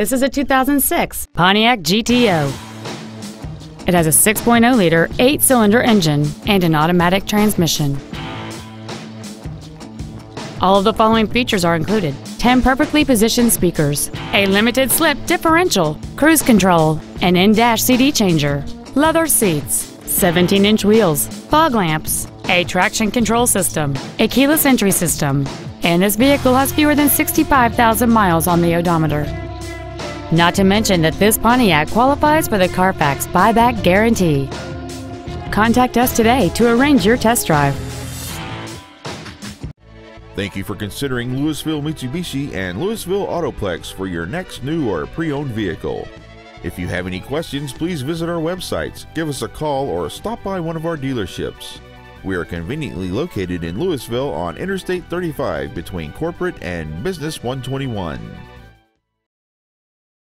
This is a 2006 Pontiac GTO. It has a 6.0-liter eight-cylinder engine and an automatic transmission. All of the following features are included. 10 perfectly positioned speakers, a limited slip differential, cruise control, an in-dash CD changer, leather seats, 17-inch wheels, fog lamps, a traction control system, a keyless entry system, and this vehicle has fewer than 65,000 miles on the odometer. Not to mention that this Pontiac qualifies for the Carfax buyback guarantee. Contact us today to arrange your test drive. Thank you for considering Lewisville Mitsubishi and Lewisville Autoplex for your next new or pre owned vehicle. If you have any questions, please visit our websites, give us a call, or stop by one of our dealerships. We are conveniently located in Lewisville on Interstate 35 between Corporate and Business 121.